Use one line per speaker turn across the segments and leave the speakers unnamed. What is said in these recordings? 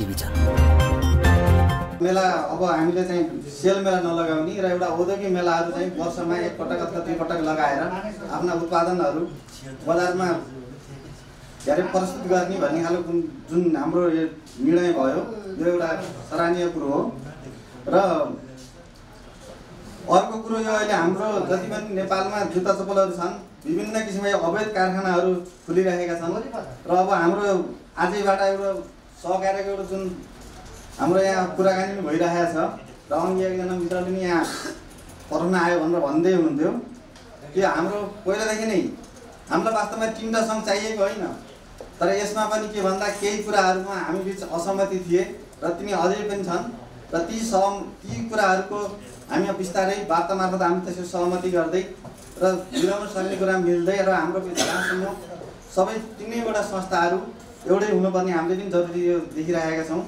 Television.
मेला अब हामीले चाहिँ सेल मेला नलगाउने र एउटा औद्योगिक मेलाहरू चाहिँ वर्षमा एकपटक अथवा दुई पटक लगाएर आफ्ना उत्पादनहरू बजारमा अरे प्रस्तुत गर्ने भन्ने खालको जुन हाम्रो निर्णय भयो यो एउटा सराहनीय कुरो हो। र अर्को कुरो यो अहिले हाम्रो जति पनि नेपालमा जुत्ता चप्पलहरू छन् विभिन्न किसिमका अवैध कारखानाहरू खुलिरहेका छन्। र अब हाम्रो आजैबाट एउटा सहकार्यको एउटा जुन हाम्रो यहाँ कुराकानी पनि भइरहेको छ र अघि एकजना मित्र पनि यहाँ पठाउन आयो भनेर भन्दै हुनुहुन्थ्यो। कि हाम्रो पहिलादेखि नै हामीलाई वास्तवमा तिनवटा सङ्घ चाहिएको होइन। तर यसमा पनि के भन्दा केही कुराहरूमा हामी बिच असहमति थिए र तिनी अझै पनि छन् र ती सह ती कुराहरूको हामी बिस्तारै वार्ता मार्फत हामी त्यसको सहमति गर्दै र मिलाउन सक्ने कुरा मिल्दै र हाम्रो जहाँसम्म सबै तिनैवटा संस्थाहरू एउटै हुनुपर्ने हामीले पनि जरुरी यो देखिरहेका छौँ।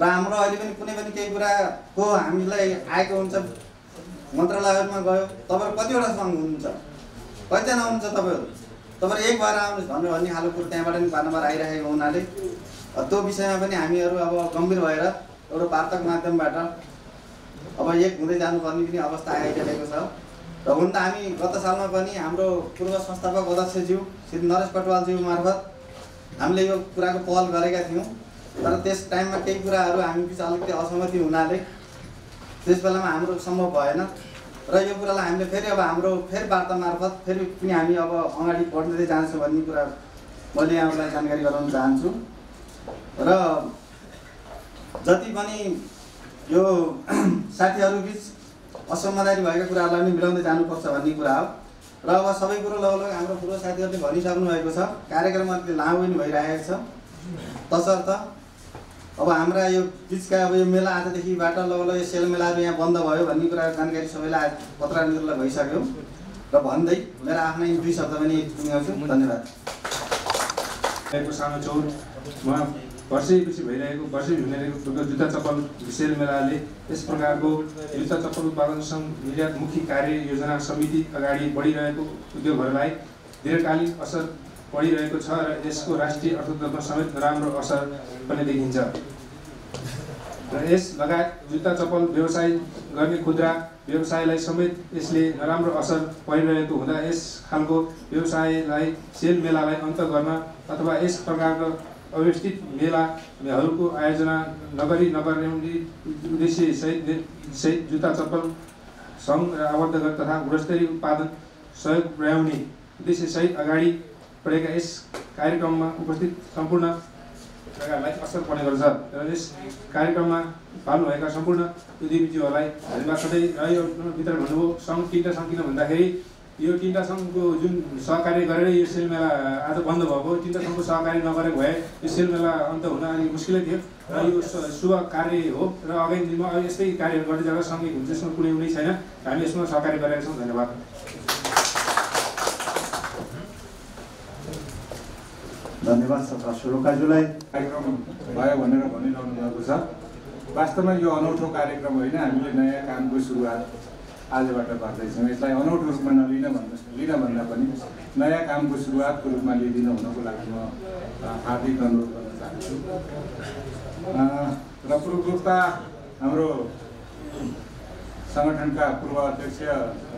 र हाम्रो अहिले पनि कुनै पनि केही कुराको हामीलाई आएको हुन्छ मन्त्रालयहरूमा गयो तपाईँहरू कतिवटा सङ्घ हुनुहुन्छ? कतिजना हुनुहुन्छ तपाईँहरू? तपाईँहरू एक भएर आउनुहोस् भन्नु भन्ने खालको कुरो त्यहाँबाट पनि बारम्बार आइरहेको हुनाले। त्यो विषयमा पनि हामीहरू अब गम्भीर भएर एउटा वार्ताको माध्यमबाट अब एक हुँदै जानुपर्ने पनि अवस्था आइरहेको छ। र हुन त हामी गत सालमा पनि हाम्रो पूर्व संस्थापक अध्यक्षज्यू श्री नरेश पटवालज्यू मार्फत हामीले यो कुराको पहल गरेका थियौँ। तर त्यस टाइममा केही कुराहरू हामी बिच अलिकति असहमति हुनाले त्यस बेलामा हाम्रो सम्भव भएन। र यो कुरालाई हामीले फेरि अब हाम्रो फेरि वार्ता मार्फत फेरि पनि हामी अब अगाडि बढ्दै जान्छौँ भन्ने कुरा मैले यहाँलाई जानकारी गराउन चाहन्छु। र जति पनि यो साथीहरू बिच असमाधानी भएका कुराहरूलाई पनि मिलाउँदै जानुपर्छ भन्ने कुरा हो। र अब सबै कुरो लगभग हाम्रो पूर्व साथीहरूले भनिसक्नु भएको छ। कार्यक्रम अलिकति लामो पनि भइरहेको छ। तसर्थ अब हाम्रा यो बिचका अब यो मेला आजदेखिबाट लगभग यो सेल मेलाहरू यहाँ बन्द भयो भन्ने कुरा जानकारी सबैलाई पत्रकारहरूलाई भइसक्यो। र भन्दै मेरो आफ्नै दुई शब्द पनि टुङ्गाउँछु धन्यवाद।
सानो चौरमा वर्षैपछि भइरहेको वर्षै भइरहेको जुत्ता चप्पल सेल मेलाले यस प्रकारको जुत्ता चप्पल उत्पादन सङ्घ निर्यातमुखी कार्य योजना समिति अगाडि बढिरहेको उद्योगहरूलाई दीर्घकालीन असर पडिरहेको छ र यसको राष्ट्रिय अर्थतन्त्रमा समेत राम्रो असर पनि देखिन्छ। र यस लगायत जुत्ता चप्पल व्यवसाय गर्ने खुद्रा व्यवसायलाई समेत यसले नराम्रो असर परिरहेको हुँदा यस खालको व्यवसायलाई सेल मेलालाई अन्त गर्न अथवा यस प्रकारको अव्यवस्थित मेलाहरूको आयोजना नगरी नगर्ने उद्देश्य सहित सहित जुत्ता चप्पल सङ्घ र आबद्ध तथा गुणस्तरीय उत्पादन सहयोग पुर्याउने उद्देश्य सहित अगाडि बढेका यस कार्यक्रममा उपस्थित सम्पूर्ण प्रकारलाई असर पर्ने गर्छ र यस कार्यक्रममा पाल्नुभएका सम्पूर्ण उद्यमीज्यूहरूलाई धन्यवाद सधैँ र यो भित्र भन्नुभयो सङ्घ किन भन्दाखेरि यो तिनवटा सङ्घको जुन सहकार्य गरेर यो सेल मेला आज बन्द भएको तिनवटा सङ्घको सहकार्य नगरेको भए यो सेल मेला अन्त हुन अलिक मुस्किलै थियो र यो शुभ कार्य हो र अगाडि दिनमा अब यस्तै कार्यहरू गर्दै जाँदा सँगै हुन्छ यसमा कुनै उनी छैन। हामी यसमा सहकार्य गरेका छौँ धन्यवाद।
धन्यवाद सफा सुरुकाजुलाई। कार्यक्रम भयो भनेर भनिरहनु भएको छ। वास्तवमा यो अनौठो कार्यक्रम होइन हामीले नयाँ कामको सुरुवात आजबाट गर्दैछौँ। यसलाई अनौठो रूपमा नलिन भन्दा पनि नयाँ कामको सुरुवातको रूपमा लिइदिनु हुनको लागि म हार्दिक अनुरोध गर्न चाहन्छु। र पूर्वता हाम्रो सङ्गठनका पूर्व अध्यक्ष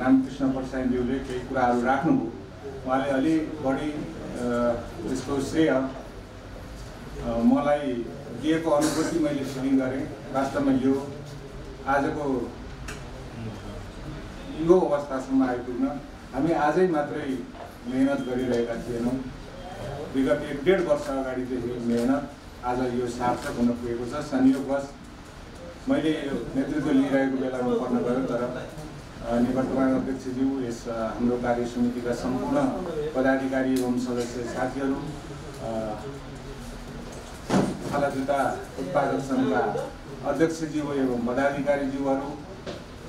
रामकृष्ण प्रसादज्यूले केही कुराहरू राख्नुभयो। उहाँले अलिक बढी यसको श्रेय मलाई दिएको अनुभूति मैले फिलिङ गरेँ। वास्तवमा यो आजको यो अवस्थासम्म आइपुग्न हामी आजै मात्रै मेहनत गरिरहेका थिएनौँ। विगत एक डेढ वर्ष अगाडिदेखि मेहनत आज यो सार्थक हुन पुगेको छ। संयोगवश मैले यो नेतृत्व लिइरहेको बेलामा पर्न गयो तर निवर्तमान अध्यक्षज्यू यस हाम्रो कार्य समितिका सम्पूर्ण पदाधिकारी एवं सदस्य साथीहरू खाला जुत्ता उत्पादक सङ्घका अध्यक्षज्यू एवं पदाधिकारीज्यूहरू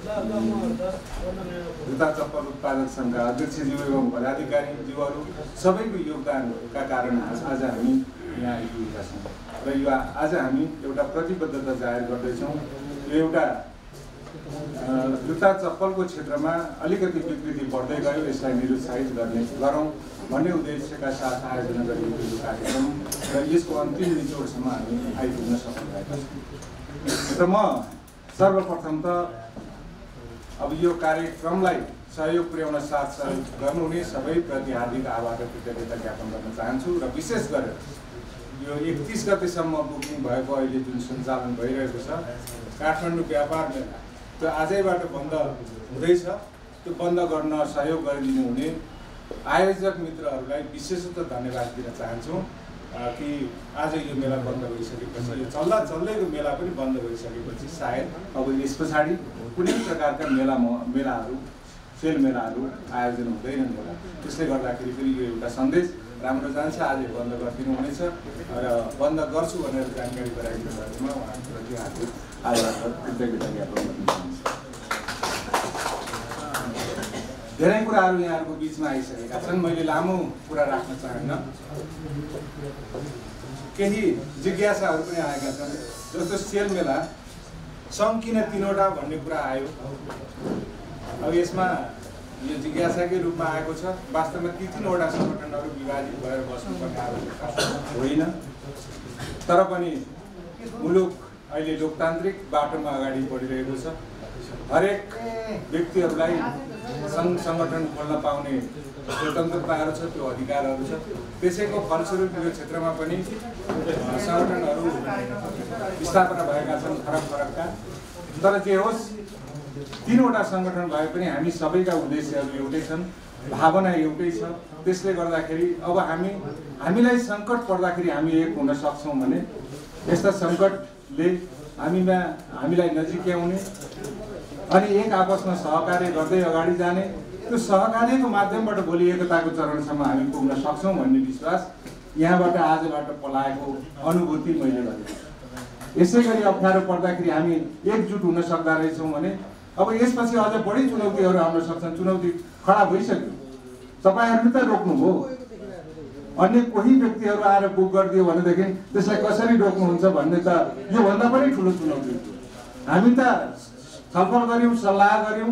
जुत्ता चप्पल उत्पादक सङ्घका अध्यक्षज्यू एवं पदाधिकारीज्यूहरू सबैको योगदानका कारण आज हामी यहाँ आइपुगेका छौँ। र यो आज हामी एउटा प्रतिबद्धता जाहेर गर्दैछौँ। यो एउटा जुत्ता चप्पलको क्षेत्रमा अलिकति विकृति बढ्दै गयो। यसलाई निरुत्साहित गर्ने गरौँ भन्ने उद्देश्यका साथ आयोजना गरिएको यो कार्यक्रम र यसको अन्तिम निचोडसम्म हामी आइपुग्न सफल भएका छौँ। र म सर्वप्रथम त अब यो कार्यक्रमलाई सहयोग पुर्याउन साथ सहयोग गर्नुहुने सबैप्रति हार्दिक आभार र कृतज्ञता ज्ञापन गर्न चाहन्छु र विशेष गरेर यो एकतिस गतेसम्म बुकिङ भएको अहिले जुन सञ्चालन भइरहेको छ काठमाडौँ व्यापार मेला त्यो आजैबाट बन्द हुँदैछ। त्यो बन्द गर्न सहयोग गरिदिनु हुने आयोजक मित्रहरूलाई विशेषतः धन्यवाद दिन चाहन्छौँ। कि आज यो मेला बन्द भइसकेपछि यो चल्दा चल्दैको मेला पनि बन्द भइसकेपछि सायद अब यस पछाडि कुनै प्रकारका मेला म- मेलाहरू सेल मेलाहरू आयोजन हुँदैनन् होला। त्यसले गर्दाखेरि फेरि यो एउटा सन्देश राम्रो जान्छ आज बन्द गरिदिनु हुनेछ र बन्द गर्छु भनेर जानकारी गराइदिनु भएकोमा उहाँप्रति हार्दिक कृतज्ञता ज्ञापन गर्न चाहन्छु। धेरै कुराहरू यहाँहरूको बिचमा आइसकेका छन्। मैले लामो कुरा राख्न चाहन्न। केही जिज्ञासाहरू पनि आएका छन्। जस्तो सेल मेला सङ्घ किन तिनवटा भन्ने कुरा आयो। अब यसमा यो जिज्ञासाकै रूपमा आएको छ। वास्तवमा ती तिनवटा सङ्गठनहरू विभाजित भएर बस्नुपर्ने आवश्यकता होइन। तर पनि मुलुक अहिले लोकतान्त्रिक बाटोमा अगाडि बढिरहेको छ। हरेक व्यक्तिहरूलाई सङ्घ सङ्गठन खोल्न पाउने स्वतन्त्रताहरू छ त्यो अधिकारहरू छ। त्यसैको फलस्वरूप यो क्षेत्रमा पनि सङ्गठनहरू स्थापना भएका छन् फरक फरकका। तर जे होस् तिनवटा सङ्गठन भए पनि हामी सबैका उद्देश्यहरू एउटै छन् भावना एउटै छ। त्यसले गर्दाखेरि अब हामी हामीलाई सङ्कट पर्दाखेरि हामी एक हुन सक्छौँ भने यस्ता सङ्कटले हामीमा हामीलाई नजिक्याउने अनि एक आपसमा सहकार्य गर्दै अगाडि जाने त्यो सहकार्यको माध्यमबाट भोलि एकताको चरणसम्म हामी पुग्न सक्छौँ भन्ने विश्वास यहाँबाट आजबाट पलाएको अनुभूति मैले गरेको छु। यसै गरी अप्ठ्यारो पर्दाखेरि हामी एकजुट हुन सक्दा रहेछौँ भने अब यसपछि अझ बढी चुनौतीहरू आउन सक्छन्। चुनौती खडा भइसक्यो। तपाईँहरूले त रोक्नुभयो अन्य कोही व्यक्तिहरू आएर बुक गरिदियो भनेदेखि त्यसलाई कसरी रोक्नुहुन्छ भन्ने त योभन्दा पनि ठुलो चुनौती हामी त छलफल गऱ्यौँ सल्लाह गऱ्यौँ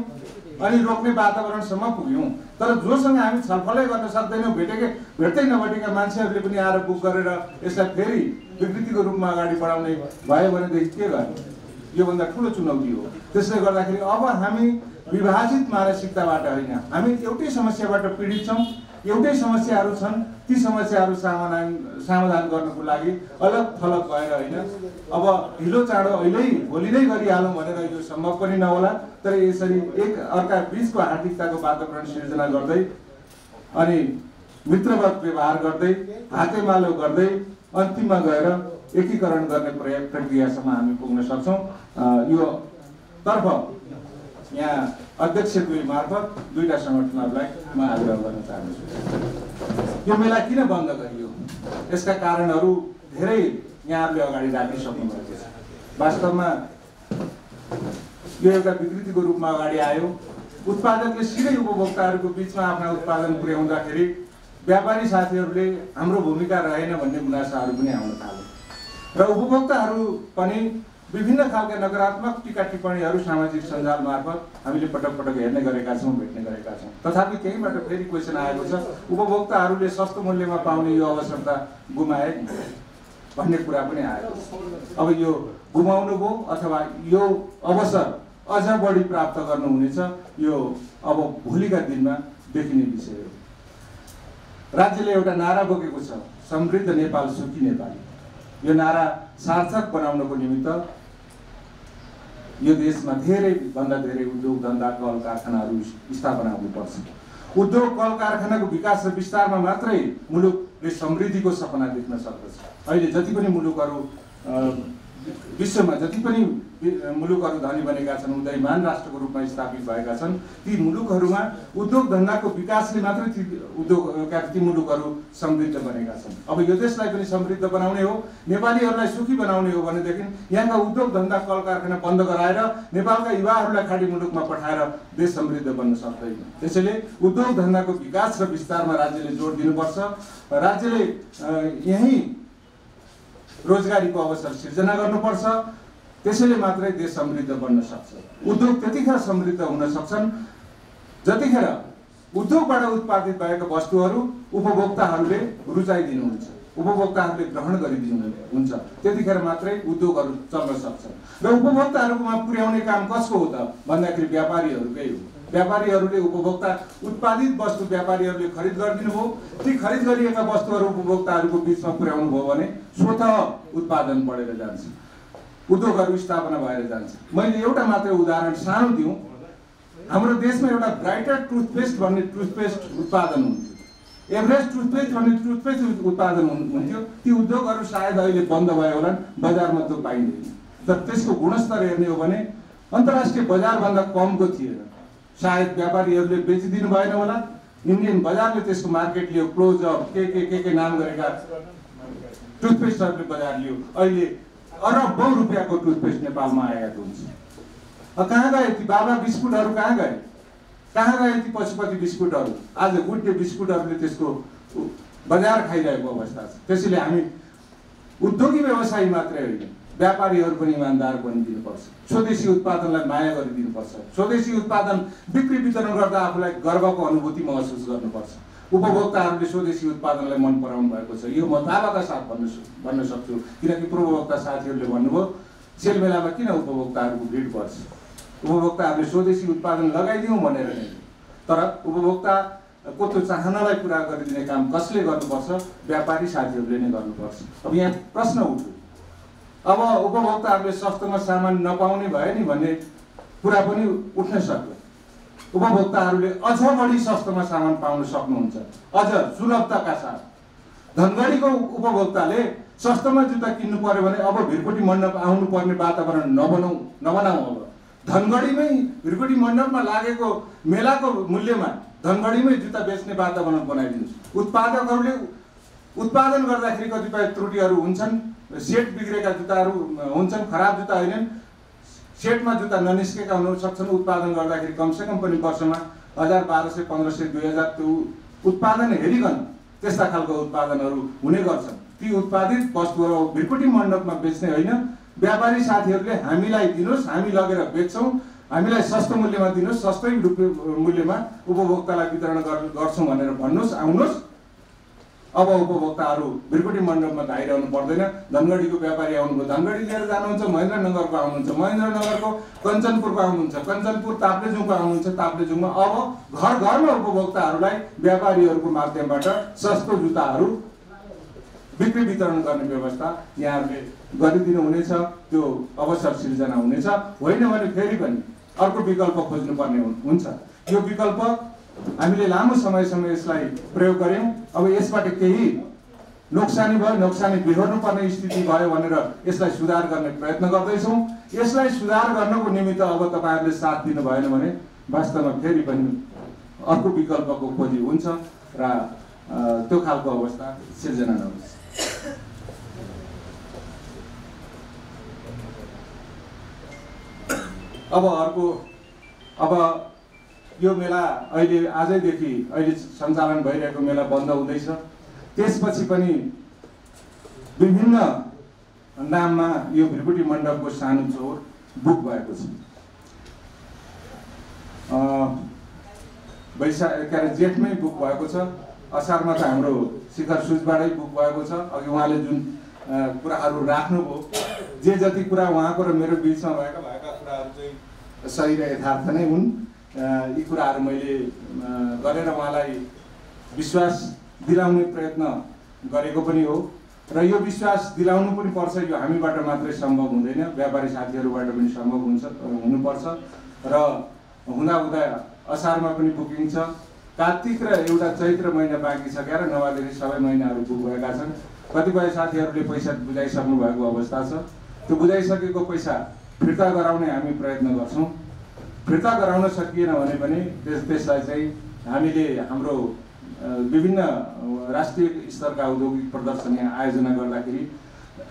अनि रोक्ने वातावरणसम्म पुग्यौँ। तर जोसँग हामी छलफलै गर्न सक्दैनौँ भेटेकै भेट्दै नभेटेका मान्छेहरूले पनि आएर बुक गरेर यसलाई फेरि विकृतिको रूपमा अगाडि बढाउने भयो भनेदेखि के गर्ने? योभन्दा ठुलो चुनौती हो। त्यसले गर्दाखेरि अब हामी विभाजित मानसिकताबाट होइन। हामी एउटै समस्याबाट पीडित छौँ। एउटै समस्याहरू छन् ती समस्याहरू समाधान समाधान गर्नको लागि अलग थलग भएर होइन। अब ढिलो चाँडो अहिले भोलि नै गरिहालौँ भनेर यो सम्भव पनि नहोला तर यसरी एक अर्का बिचको हार्दिकताको वातावरण सिर्जना गर्दै अनि मित्रवत व्यवहार गर्दै हातेमालो गर्दै अन्तिममा गएर एकीकरण गर्ने प्रया प्रक्रियासम्म हामी पुग्न सक्छौँ। यो तर्फ यहाँ अध्यक्ष दुई मार्फत दुईवटा सङ्गठनहरूलाई म आग्रह गर्न चाहन्छु। यो मेला किन बन्द गरियो? यसका कारणहरू धेरै यहाँहरूले अगाडि राखिसक्नु भएको छ। वास्तवमा यो एउटा विकृतिको रूपमा अगाडि आयो। उत्पादकले सिधै उपभोक्ताहरूको बिचमा आफ्ना उत्पादन पुर्याउँदाखेरि व्यापारी साथीहरूले हाम्रो भूमिका रहेन भन्ने गुनासाहरू पनि आउन थाले। र उपभोक्ताहरू पनि विभिन्न खालका नकारात्मक टिका टिप्पणीहरू सामाजिक सञ्जाल मार्फत हामीले पटक पटक हेर्ने गरेका छौँ भेट्ने गरेका छौँ। तथापि त्यहीँबाट फेरि क्वेसन आएको छ उपभोक्ताहरूले सस्तो मूल्यमा पाउने यो अवसर त गुमाए भन्ने कुरा पनि आयो। अब यो गुमाउनु भयो अथवा यो अवसर अझ बढी प्राप्त गर्नुहुनेछ यो अब भोलिका दिनमा देखिने विषय हो। राज्यले एउटा नारा बोकेको छ समृद्ध नेपाल सुखी नेपाली। यो नारा सार्थक बनाउनको निमित्त यो देशमा धेरै भन्दा धेरै उद्योग धन्दा कल कारखानाहरू स्थापना हुनुपर्छ उद्योग कल कारखानाको विकास र विस्तारमा मात्रै मुलुकले समृद्धिको सपना देख्न सक्दछ। अहिले जति पनि मुलुकहरू विश्वमा जति पनि मुलुकहरू धनी बनेका छन् उदयमान राष्ट्रको रूपमा स्थापित भएका छन् ती मुलुकहरूमा उद्योग धन्दाको विकासले मात्रै ती उद्योगका ती मुलुकहरू समृद्ध बनेका छन्। अब यो देशलाई पनि समृद्ध बनाउने हो नेपालीहरूलाई सुखी बनाउने हो भनेदेखि यहाँका उद्योग धन्दा कल कारखाना बन्द गराएर नेपालका युवाहरूलाई खाडी मुलुकमा पठाएर देश समृद्ध बन्न सक्दैन। त्यसैले उद्योग धन्दाको विकास र विस्तारमा राज्यले जोड दिनुपर्छ। राज्यले यहीँ रोजगारीको अवसर सिर्जना गर्नुपर्छ। त्यसैले मात्रै देश समृद्ध बन्न सक्छ। उद्योग त्यतिखेर समृद्ध हुन सक्छन्। जतिखेर उद्योगबाट उत्पादित भएका वस्तुहरू उपभोक्ताहरूले रुचाइदिनुहुन्छ उपभोक्ताहरूले ग्रहण गरिदिनु हुन्छ त्यतिखेर मात्रै उद्योगहरू चल्न सक्छ र उपभोक्ताहरूमा पुर्याउने काम कसको हो त? भन्दाखेरि व्यापारीहरूकै हो। व्यापारीहरूले उपभोक्ता उत्पादित वस्तु व्यापारीहरूले खरिद गरिदिनु भयो ती खरिद गरिएका वस्तुहरू उपभोक्ताहरूको बिचमा पुर्याउनु भयो भने स्वत उत्पादन बढेर जान्छ। उद्योगहरू स्थापना भएर जान्छ। मैले एउटा मात्रै उदाहरण सानो दिउँ। हाम्रो देशमा एउटा ब्राइटर टुथपेस्ट भन्ने टुथपेस्ट उत्पादन हुन्थ्यो। एभरेस्ट टुथपेस्ट भन्ने टुथपेस्ट उत्पादन हुन्- हुन्थ्यो। ती उद्योगहरू सायद अहिले बन्द भयो होला बजारमा त्यो पाइँदैन। तर त्यसको गुणस्तर हेर्ने हो भने अन्तर्राष्ट्रिय बजारभन्दा कमको थिएन सायद व्यापारीहरूले बेचिदिनु भएन होला। इन्डियन बजारले त्यसको मार्केट लियो क्लोजअप के के के के नाम गरेका टुथपेस्टहरूले बजार लियो। अहिले अरबौँ रुपियाँको टुथपेस्ट नेपालमा आयात हुन्छ। कहाँ गए ती बाबा बिस्कुटहरू? कहाँ गए? कहाँ गए ती पशुपति बिस्कुटहरू? आज गुड डे बिस्कुटहरूले त्यसको बजार खाइरहेको अवस्था छ। त्यसैले हामी उद्योगी व्यवसायी मात्रै होइन। व्यापारीहरू पनि इमान्दार बनिदिनुपर्छ स्वदेशी उत्पादनलाई माया गरिदिनुपर्छ स्वदेशी उत्पादन बिक्री वितरण गर्दा आफूलाई गर्वको अनुभूति महसुस गर्नुपर्छ। उपभोक्ताहरूले स्वदेशी उत्पादनलाई मन पराउनु भएको छ। यो म दावाका साथ भन्न भन्न सक्छु। किनकि पूर्ववक्ता साथीहरूले भन्नुभयो सेलमेलामा किन उपभोक्ताहरूको भिड बढ्छ? उपभोक्ताहरूले स्वदेशी उत्पादन लगाइदिउँ भनेर नै। तर उपभोक्ताको त्यो चाहनालाई पुरा गरिदिने काम कसले गर्नुपर्छ? व्यापारी साथीहरूले नै गर्नुपर्छ। अब यहाँ प्रश्न उठ्यो। अब उपभोक्ताहरूले सस्तोमा सामान नपाउने भयो नि भन्ने कुरा पनि उठ्न सक्यो। उपभोक्ताहरूले अझ बढी सस्तोमा सामान पाउन सक्नुहुन्छ। अझ सुलभताका साथ। धनगढीको उपभोक्ताले सस्तोमा जुत्ता किन्नु पर्यो भने अब भिरकुटी मण्डप आउनु पर्ने वातावरण नबनाऊ नबनाऊ अब। धनगढीमै भिरकुटी मण्डपमा लागेको मेलाको मूल्यमा धनगढीमै जुत्ता बेच्ने वातावरण बनाइदिनुहोस्। उत्पादकहरूले उत्पादन गर्दाखेरि कतिपय त्रुटिहरू हुन्छन्। सेट बिग्रेका जुत्ताहरू हुन्छन् खराब जुत्ता होइनन्। सेटमा जुत्ता ननिस्केका हुन सक्छन् उत्पादन गर्दाखेरि कमसेकम पनि वर्षमा हजार बाह्र सय पन्ध्र सय दुई हजार त्यो उत्पादन हेरिकन त्यस्ता खालको उत्पादनहरू हुने गर्छन्। ती उत्पादित वस्तुहरू भिरकुटी मण्डपमा बेच्ने होइन। व्यापारी साथीहरूले हामीलाई दिनुहोस् हामी लगेर बेच्छौँ। हामीलाई सस्तो मूल्यमा दिनुहोस् सस्तै मूल्यमा उपभोक्तालाई वितरण गर्- गर्छौँ भनेर भन्नुहोस् आउनुहोस्। अब उपभोक्ताहरू भिरकुटी मण्डपमा धाइरहनु पर्दैन। धनगढीको व्यापारी आउनुभयो। धनगढी लिएर जानुहुन्छ महेन्द्रनगरको आउनुहुन्छ। महेन्द्रनगरको कञ्चनपुरको आउनुहुन्छ। कञ्चनपुर ताप्लेजुङको आउनुहुन्छ। ताप्लेजुङमा अब घर घरमा उपभोक्ताहरूलाई व्यापारीहरूको माध्यमबाट सस्तो जुत्ताहरू बिक्री वितरण गर्ने व्यवस्था यहाँहरूले गरिदिनु हुनेछ। त्यो अवसर सिर्जना हुनेछ। होइन भने फेरि पनि अर्को विकल्प खोज्नुपर्ने हुन्- हुन्छ। यो विकल्प हामीले लामो समयसम्म यसलाई प्रयोग गऱ्यौँ। अब यसबाट केही नोक्सानी भयो नोक्सानी बिहोर्नु पर्ने स्थिति भयो भनेर यसलाई सुधार गर्ने प्रयत्न गर्दैछौँ। यसलाई सुधार गर्नको निमित्त अब तपाईँहरूले साथ दिनु भएन भने वास्तवमा फेरि पनि अर्को विकल्पको खोजी हुन्छ र त्यो खालको अवस्था सिर्जना नहोस्। अब अर्को अब यो मेला अहिले आजैदेखि अहिले सञ्चालन भइरहेको मेला बन्द हुँदैछ। त्यसपछि पनि विभिन्न नाममा यो भिरकुटी मण्डपको सानो चौर बुक भएको छ। वैशाख के अरे जेठमै बुक भएको छ। असारमा त हाम्रो शिखर सुजबाटै बुक भएको छ। अघि उहाँले जुन कुराहरू राख्नुभयो जे जति कुरा उहाँको र मेरो बिचमा भएका भएका कुराहरू चाहिँ सही र यथार्थ नै हुन्। यी कुराहरू मैले गरेर उहाँलाई विश्वास दिलाउने प्रयत्न गरेको पनि हो। र यो विश्वास दिलाउनु पनि पर्छ यो हामीबाट मात्रै सम्भव हुँदैन। व्यापारी साथीहरूबाट पनि सम्भव हुन्छ हुनुपर्छ। र हुँदा हुँदा असारमा पनि बुकिङ छ। कार्तिक र एउटा चैत्र महिना बाँकी छ क्या र नभएदेखि सबै महिनाहरू बुक भएका छन्। कतिपय साथीहरूले पैसा बुझाइसक्नु भएको अवस्था छ। त्यो बुझाइसकेको पैसा फिर्ता गराउने हामी प्रयत्न गर्छौँ। फिर्ता गराउन सकिएन भने पनि त्यस त्यसलाई चाहिँ हामीले हाम्रो विभिन्न राष्ट्रिय स्तरका औद्योगिक प्रदर्शनी आयोजना गर्दाखेरि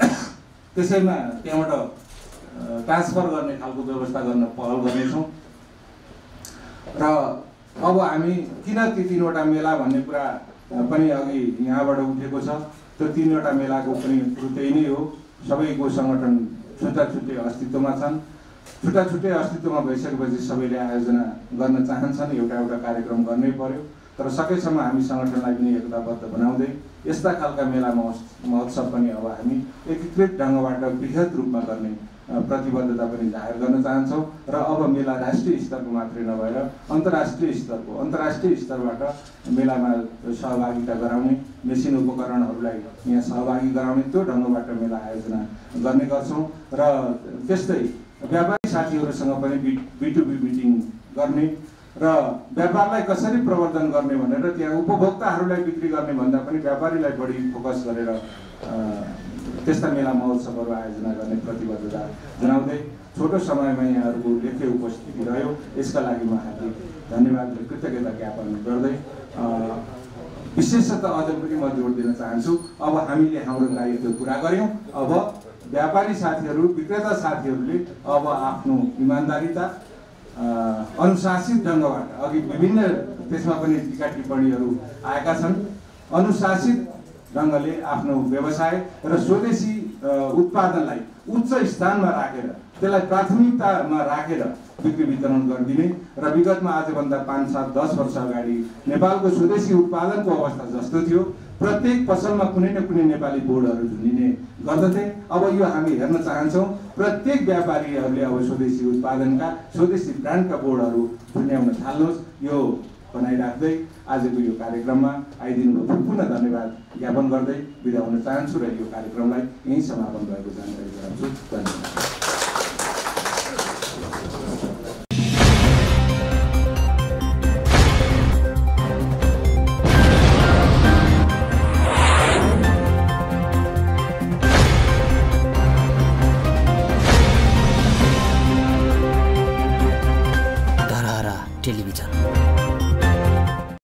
त्यसैमा त्यहाँबाट ट्रान्सफर गर्ने खालको व्यवस्था गर्न पहल गर्नेछौँ। र अब हामी किन ती तिनवटा मेला भन्ने कुरा पनि अघि यहाँबाट उठेको छ। त्यो तिनवटा मेलाको पनि त्यही नै हो। सबैको सङ्गठन छुट्टा छुट्टै अस्तित्वमा छन्। छुट्टा छुट्टै अस्तित्वमा भइसकेपछि सबैले आयोजना गर्न चाहन्छन् एउटा एउटा कार्यक्रम गर्नै पर्यो। तर सकेसम्म हामी सङ्गठनलाई पनि एकताबद्ध बनाउँदै यस्ता खालका मेला महोत्सव पनि अब हामी एकीकृत ढङ्गबाट बृहत रूपमा गर्ने प्रतिबद्धता पनि जाहेर गर्न चाहन्छौँ र अब मेला राष्ट्रिय स्तरको मात्रै नभएर अन्तर्राष्ट्रिय स्तरको अन्तर्राष्ट्रिय स्तरबाट मेलामा सहभागिता गराउने मेसिन उपकरणहरूलाई यहाँ सहभागी गराउने त्यो ढङ्गबाट मेला आयोजना गर्ने गर्छौँ र त्यस्तै व्यापारी साथीहरूसँग पनि बि बिटुबी मिटिङ गर्ने र व्यापारलाई कसरी प्रवर्धन गर्ने भनेर त्यहाँ उपभोक्ताहरूलाई बिक्री गर्ने भन्दा पनि व्यापारीलाई बढी फोकस गरेर त्यस्ता मेला महोत्सवहरू आयोजना गर्ने प्रतिबद्धता जनाउँदै छोटो समयमा यहाँहरूको लेख्य उपस्थिति रह्यो। यसका लागि म धन्यवाद र कृतज्ञता ज्ञापन गर्दै विशेषतः अझ पनि म जोड दिन चाहन्छु। अब हामीले हाम्रो दायित्व पुरा गऱ्यौँ। अब व्यापारी साथीहरू विक्रेता साथीहरूले अब आफ्नो इमान्दारिता अनुशासित ढङ्गबाट अघि विभिन्न त्यसमा पनि टिका टिप्पणीहरू आएका छन्। अनुशासित ढङ्गले आफ्नो व्यवसाय र स्वदेशी उत्पादनलाई उच्च स्थानमा राखेर त्यसलाई प्राथमिकतामा राखेर बिक्री वितरण गरिदिने र विगतमा आजभन्दा पाँच सात दस वर्ष अगाडि नेपालको स्वदेशी उत्पादनको अवस्था जस्तो थियो। प्रत्येक पसलमा कुनै न कुनै नेपाली बोर्डहरू झुन्डिने गर्दथे। अब यो हामी हेर्न चाहन्छौँ प्रत्येक व्यापारीहरूले अब स्वदेशी उत्पादनका स्वदेशी ब्रान्डका बोर्डहरू झुन्ड्याउन थाल्नुहोस्। यो बनाइराख्दै आजको यो कार्यक्रममा आइदिनु भयो पुनः धन्यवाद ज्ञापन गर्दै बिदा हुन चाहन्छु र यो कार्यक्रमलाई यहीँ समापन भएको जानकारी गराउँछु। धन्यवाद।